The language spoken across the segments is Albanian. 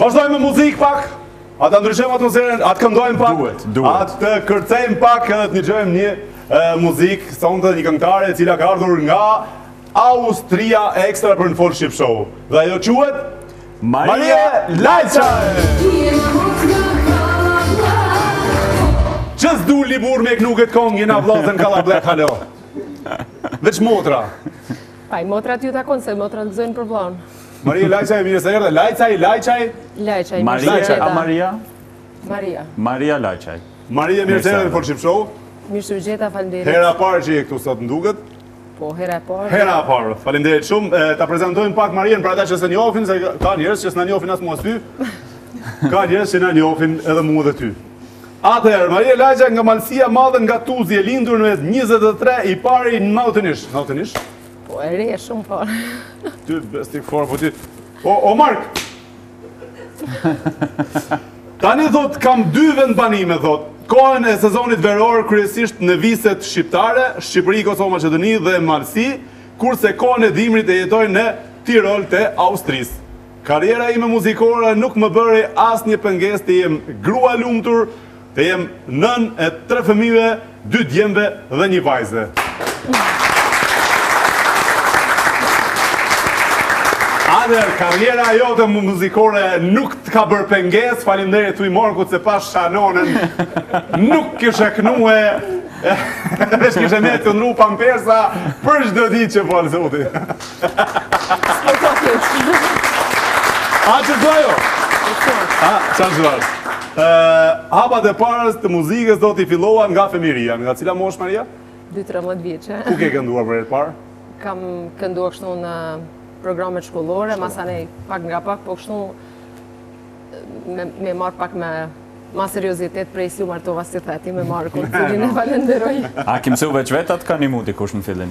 Vazhdojmë me muzikë pak. A të ndryshojmë atmosferën, a të këndojmë pak, duhet, duhet. a të kërcejmë pak edhe të nëgjojmë një e, muzikë, sonte një këngtare e cila ka ardhur nga Austria ekstra për në Fol Shqip Show. Dhe ajo quhet Maria Lajçaj! Qysh doli burrë me knu këtë kongë, jena vllazën kallabllëk, halo. Veç motra. Pa, j motrat ju takon, se motrat gëzojnë për vllonë. Maria Lajçaj mirë se erdhe. Lajçaj, Lajçaj. Lajçaj. Maria a Maria? Maria. Maria Lajçaj. Maria mirë se erdhe në Fol Shqip Show. Mirë se u gjeta, faleminderit. Hera e parë që je këtu sot m'duket. Po, hera e parë. Hera e parë. Faleminderit shumë. Ta prezantojmë pak Marien për ata që s'e njohin, se ka njerëz që s'na njohin as mua as ty. Ka njerëz që na njohin edhe mua dhe ty. Atëherë, Maria Lajçaj nga Malësia e Madhe nga Tuzi e lindur në 23 i pari në Nautënish. Nautënish. Po e re shumë fare. Tybe istikfar po ti. O o Mark. Tani thot kam dy vendbanime thot. Kohën e sezonit veror kryesisht në viset shqiptare, Shqipëri, Kosovë, Maqedoni dhe Malsi, kurse kohën e dimrit e jetoj në Tirol të Austrisë. Karriera ime muzikore nuk më bëri asnjë pengesë të jem grua e lumtur, Të jem nënë e tre fëmijëve, dy djemve dhe një vajze. Atëherë, karriera jote muzikore nuk të ka bërë pengesë, faleminderit prej Markut se pa pas nonën, nuk kishe knue, veç kishe nejt tu ndrru pampersa, për çdo ditë që fal Zoti. Më të keqë. A është ajo? A, është ajo? Hapat e parë të muzikës thotë i fillova nga fëmijëria. Nga cila moshë, Maria? 12-13 vjeçe. Ku ke kënduar për herë të parë? Kam kënduar kështu në programet shkollore, masanej pak nga pak, po kështu me marrë pak me ma seriozitet prej si u martova si thatë ti me marrë këtë gjini falenderoj. A ke mësu veç vetë a t'ka ndihmu ty kush në fillim?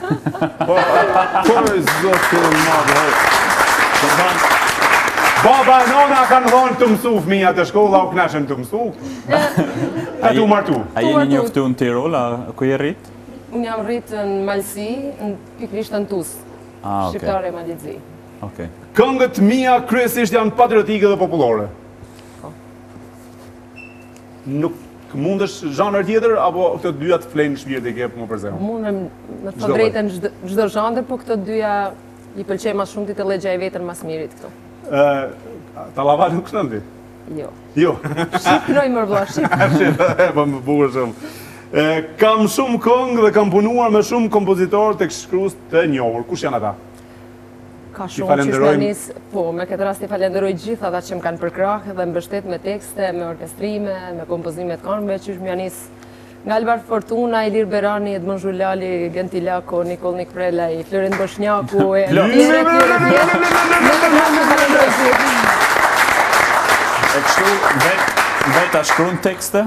Po, po, zotin e madh. Baba e nona kanë dhonë të mësu fëmija te shkolla, u knaqshin tu mësu. A t'u martu. A je lind këtu në Tirol, a ku je rrit? Unë jam rrit në Malsi, në pikërisht në Tuz. Ah, Shqiptare e Malit të Zi. Oke. Këngët e mia kryesisht janë patriotike dhe popullore. Po. Nuk Mundesh zhanër tjetër, apo këto dyja të flenë në shpirt e i ke më për zemër? Mundem me thënë të drejtën çdo zhanër, po këto dyja i pëlqej ma shumë, e gjej veten ma s'miri te këto. Tallava nuk këndon ti? Jo. Jo. Shqip knoj more vlla, shqip. Shqip, e po më bukur shumë. Kam shumë këngë dhe kam punuar me shumë kompozitorë tekstshkrues të njohur. Kush janë ata? Ka shumë që shka nis, po, me këtë rast i falenderoj gjithë ata që më kanë përkrah dhe mbështetë me tekste, me orkestrime, me kompozime të këngëve, qysh me ia nisë nga Albert Fortuna, Ilir Berani, Edmon Zhulali, Genti Lako, Nikoll Nikprelaj, Florin Boshnjaku, e të tjerë, tjerë, tjerë, do me thënë që i falenderoj gjithë. E kështu, vetë ashtë tekste?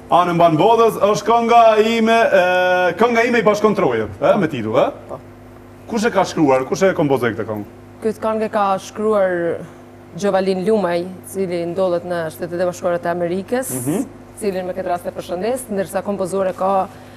Anembanë botës është kënga ime, kënga ime i bashkon trojet, e, me titull, e? Po. Kush e ka shkruar, kush e kompozoi këtë këngë? Këtë këngë e ka shkruar Gjovalin Lumaj, i cili ndodhet në Shtetet e Bashkuara të Amerikës, mm -hmm. të cilin me këtë rast e përshëndes, ndërsa kompozuar e ka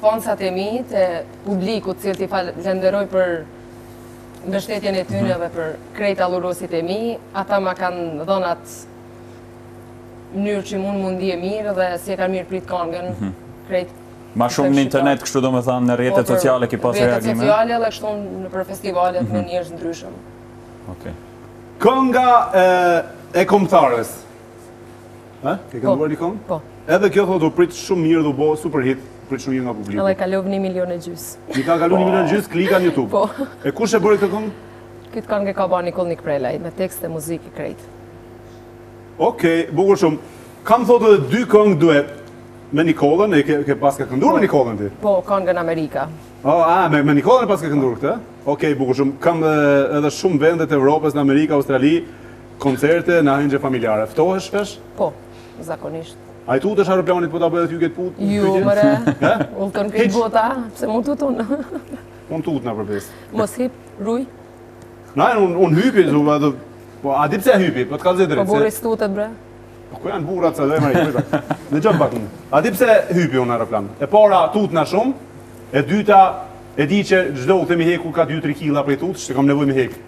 Fansat e mi të publikut të cilët i falënderoj për mbështetjen e tyre dhe për krejt adhuruesit e mi, ata ma kanë dhënë atë mënyrë që mu me u ndje mirë dhe si e kanë mirëpritë kongën mhm. krejt Ma shumë në internet, kështu do me thanë, në rrjetet po, sociale ki pas reagime? Rrjetet sociale dhe kështu nëpër festivalet me mhm. njerëz të ndryshëm. Kënga e kombtares, Ha? Ke po, kënduar një këngë? Po. Edhe kjo thotë u prit shumë mirë dhe u bë super hit, prit shumë mirë nga publiku. Edhe kaloi 1 milion e gjys. I ka kaluar 1 milion e gjys klikime në YouTube. Po. E kush e bëri këtë këngë? Këtë këngë e ka bërë Nikoll Nikprelaj me tekst e muzikë krejt. Okej, okay, bukur shumë. Kam thotë edhe dy këngë duet me Nikollën, e ke, ke, paske kënduar po, me Nikollën ti? Po, këngën Amerika. O, oh, a, me, me Nikollën paske kënduar këtë? Okej, okay, bukur shumë. Kam edhe shumë vende të Evropës, në Amerikë, Australi, Koncerte në ahengje familjare, ftohesh shpesh? Po, zakonisht. A i tutesh aeroplanit po ta bëhet ju këtë put? Jo, more, unë të në këtë bota, se mund të tunë. Unë tutna për besë. Mos hip, ruj. Na, unë hypi, dhe... Po, a di pse hypi, po t'kallxoj drejtë. Po burri s'tutet, bre. Po ku janë burrat sa dhe mërë i Në gjëmë pak unë. A di pse hypi unë në aeroplan? E para, tutna shumë. E dyta, e di që çdo udhëtim hek nga 2-3 kila prej tutës, se kam nevojë me i hekë.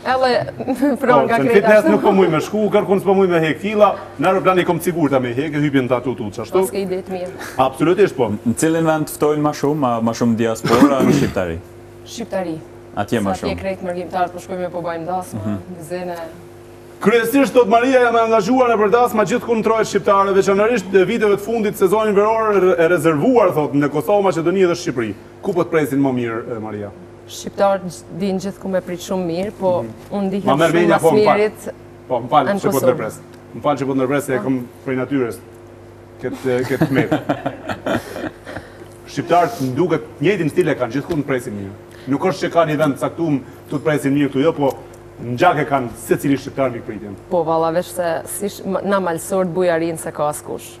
Edhe me fron nga krejt ashtu. Po, fitness nuk po muj me shku, kërrkun s'po muj me hek kila, në aeroplan i kom të sigurta me hek, hypi n'ato tut që ashtu. Paske ide të mirë. Absolutisht po. Në cilin vend të ftojnë ma shumë, a ma shumë diaspora, a në Shqiptari? Shqiptari. A atje ma shumë? Se atje krejt mërgimtarët, po shkojmë po bajmë dasma mhm. gëzene. Kryesisht, thotë Maria jam angazhuar nëpër dasma gjithkund n'trojet shqiptare, veçanërisht viteve të fundit sezonin veror e rezervoj, thot, në Kosovë, Maqedoni dhe Shqipëri. Ku po të presin më mirë, Maria? Shqiptarët dinë gjithkund me pritë shumë mirë, po mhm. unë ndihem shumë menja, më s', po, mirit Po, më fal që po të nërpres. Më fal që po të nërpres, se e, po, kam prej natyres këtë të metë. Shqiptarët m'duket njëjtin stil e kanë gjithkund presin mirë. Nuk është që ka një vend t'caktum që të presin mirë këtu jo, po në gjak e kanë secili shqiptar mikpritjen. Po, valla veçse si na malësorët bujarinë s'e ka askush.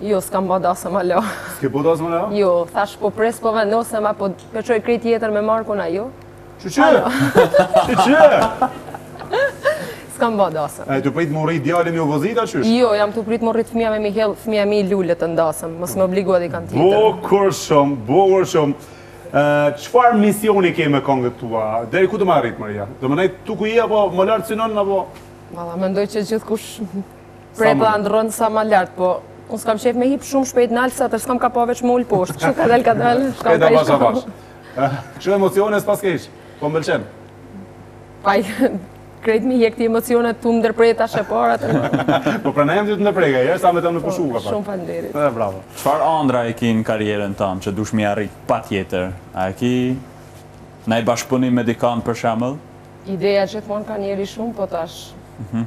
Jo, s'kam bo dasëm hala. S'ke bo dasëm hala? Jo, thashë po pres po vendos a po e çoj krejt jetën me Markun a jo. Që që? Që që? S'kam bo dasëm. E, tu prit m'u rrit djali me ju vozit a qysh? Jo, jam tu prit m'u rrit fëmija me m'i hedh, fëmija lulet n'dasëm, mos me obligu dikan tjetër. Bukur shumë, bukur shumë. Çfarë misioni ke me kongët tua? Deri ku do me arrit, Maria? Do me nejt ktu ku je, apo më lartë synon, apo? Valla, mendoj që gjithkush Prej po andrron sa ma lart, po unë s'kam qejf me hip shumë shpejt nalt, se atëherë s'kam kah pa veç m'u ul poshtë, kështu kadalë, kadalë, shkallë ka shkallë. Shpejt bash, Kështu emocione s'pas kesh, po më pëlqen. Paj, krejt m'i heke ti emocione tu ndërpre t'a shepara të Po pra ne jem tu ndërpre ka, ja sa me të pushu ka po, pa. Shumë faleminderit. Dhe bravo. Çfarë andrre e ki në karrierën tane që dush me arrit patjetër? A e ki naj bashkëpunim me dikanë për shembull? Ideja që thonë ka njeri shumë, po tash. Mhm.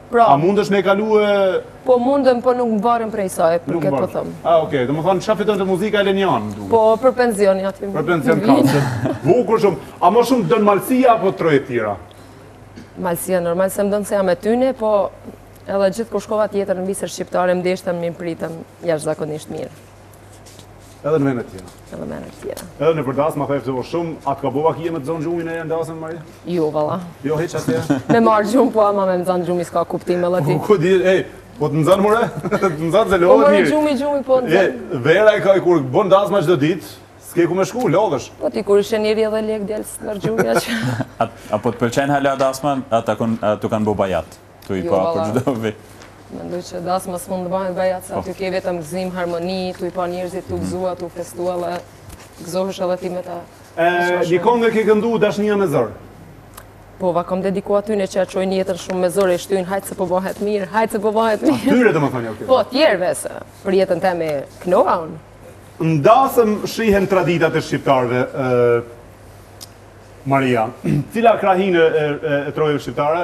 Pra. A mundesh me kalu e... Po mundem, po nuk varem prej saj, për këtë po tham. A, okej, domethonë, çka fiton te muzika e len anash? Po, për penzion, ja ti më... Për penzion ka, se bukur shumë. A ma shumë t'don Malsia, apo trojet tjera? Malsia, normal, se më don se jam e tyne, po edhe gjithkun ku shkova tjetër në vise shqiptare, më deshtën, më pritën, jashtëzakonisht mirë. Edhe në vendet tjera. Edhe në vendet tjera. Edhe nëpër dasma t'heqin të vërë shumë, a të ka bo vaki me të zonë gjumi n'dasëm, Maria? Jo, valla. Jo, hiç a? Me marë gjumë, po ama me në zonë gjumi s'ka kuptim hiç. Ku di, ej, po të në zonë mure? Të në zonë se lodhët njëri. Po më gjumi, gjumi, po më zen. Vera e ka, kur bon dasma çdo ditë, s'ke ku me shku, lodhesh. Po ti kur i sheh njeri edhe lekt hedh s'merr gjumi, aqë. A po të pëlqejnë hala dasmat, a t'u kanë bo bajat? Tu i pa për çdo vit. Mendoj që dasma s'mund të bëhet bajat, se po aty ke vetëm gëzim, harmoni, tu i pa njerëzit, tu gëzua, tu festua dhe gëzohesh edhe ti me ta. Një kongë ke këndu dashnia me zor? Po, jav kam dediku atyne që e çojnë jetën shumë me zor, e shtyjnë hajt se po bëhet mirë, hajt se po bëhet mirë. Atyre domethonë, okej. Po, tjerëve se, për jetën teme s'knova unë. N'dasëm shihen traditat e shqiptarëve, Maria, cila krahinë e trojeve shqiptare,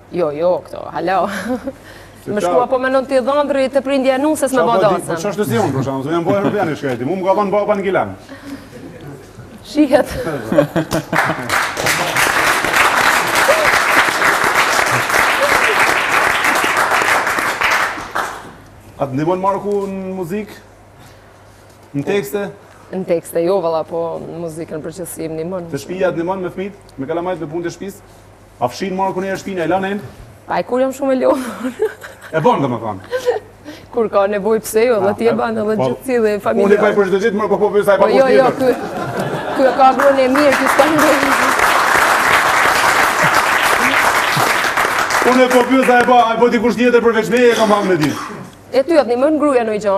Jo, jo, këto, hala. Më shkua po menon ti dhëndri te prindja nuses me bo dasëm. Po qysh si unë, për shkak se jam bërë europian i shkreti. Mu më ka dhënë baba në Gjilan. Shihet. A të ndimon Marku në muzikë? Në tekste? Në tekste, jo, valla, po në muzikë, po, qysh s'më ndimon. Te shpija a të ndimon me fmitë? Me kalamajt, me punë të shpisë? A fshin Maria kur një shpina e lanë? Po e kur jam shumë e lodhur. E bën domethënë. Kur ka nevojë pse jo, dhe ti e bën edhe po, gjithë ti dhe familja. Unë e kam për të gjithë, më po po bëj sa e pa po, jo, jo, ky. Ky ka gruan e mirë, ky s'ka nevojë. Unë po bëj sa e pa, apo dikush tjetër përveç meje kam marrë me ditë. E ty atë më ngruja në gjë.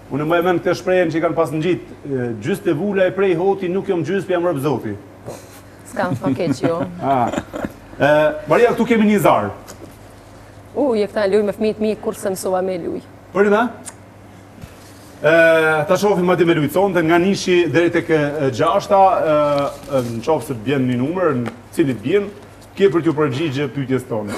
Unë mbaj mend këtë shprehjen që kanë pas ngjit Gjyste Vulaj e prej hoti nuk jom Gjyste po jam rob zoti. S'kam s'ma keq jo. Maria këtu kemi një zar. U, me këta luj me fëmijët e mi kur se mësova me luj. Për ima? Ta shofim a di me lujtë sonde, nga njishi deri te gjashta, në qofë se të bjen një numër, në cilin bjen, ke për t'iu përgjigjë pytjes tonë.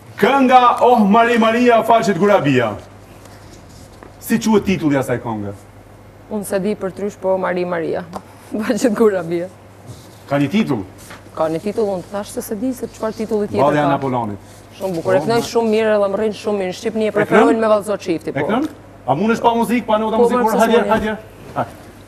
Kënga Oh Mari Maria faqet Gurabia. Si quhet titulli i asaj kënge? Unë s'e di për ndrysh po Mari Maria. Faqet Gurabia. Ka një titull? Ka një titull, unë të thashë s'e di se çfarë titulli tjetër ka. Vallja e Napoleonit. Shumë bukur, e kënoj shumë mirë dhe më rrinë shumë mirë në Shqipëni, e preferojnë me vallëzu çifti. Po. E kënon? A mundesh pa muzikë, pa nota po, muzikë, por hajde, hajde?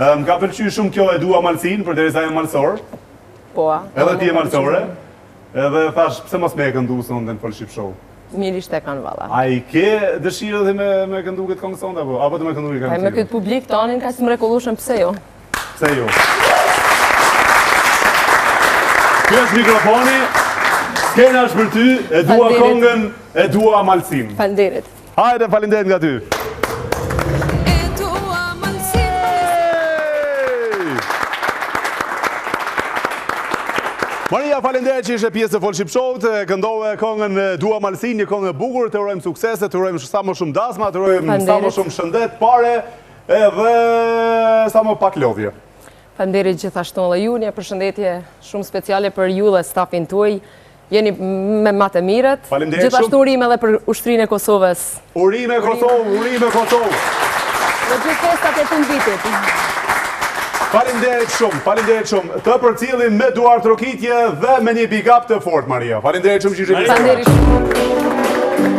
Më ka pëlqy shumë kjo E dua Malsinë, përderisa jam malsor. Po, a. Edhe ti je malsore. Edhe thash, pse mos me e këndu sonte në Fol Shqip Show. Mirë ishte kanë vala. A e ke dëshirë dhe me, me këndu këtë këngë sonte, apo? Apo të me këndu këtë këngë? A me këtë publik tëndin kaq të mrekullushëm, pse jo? Pse jo? Ky është mikrofoni, skena është për ty, e dua kongën, E dua Malsinë. Falemnderit. Hajde, faleminderit nga ty! Maria, faleminderit që ishe pjesë te Fol Shqip Show, e këndove kongën E dua Malsinë, një kongë e bukur, të urojmë suksese, të urojmë sa më shumë dasma, të urojmë sa më shumë shëndet, pare, edhe sa më pak lodhje. Faleminderit gjithashtu dhe ju, një përshëndetje shumë speciale për ju dhe stafin tuaj, Jeni ma të mirët. Faleminderit shumë. Gjithashtu urime edhe për Ushtrinë e Kosovës. Urime Kosovë, urime Kosovë. Në gjithë festat e fundvitit. Faleminderit shumë, faleminderit shumë. Të përcjellim me duartrokitje dhe me një big up të fortë Maria. Faleminderit shumë që jeni. Faleminderit.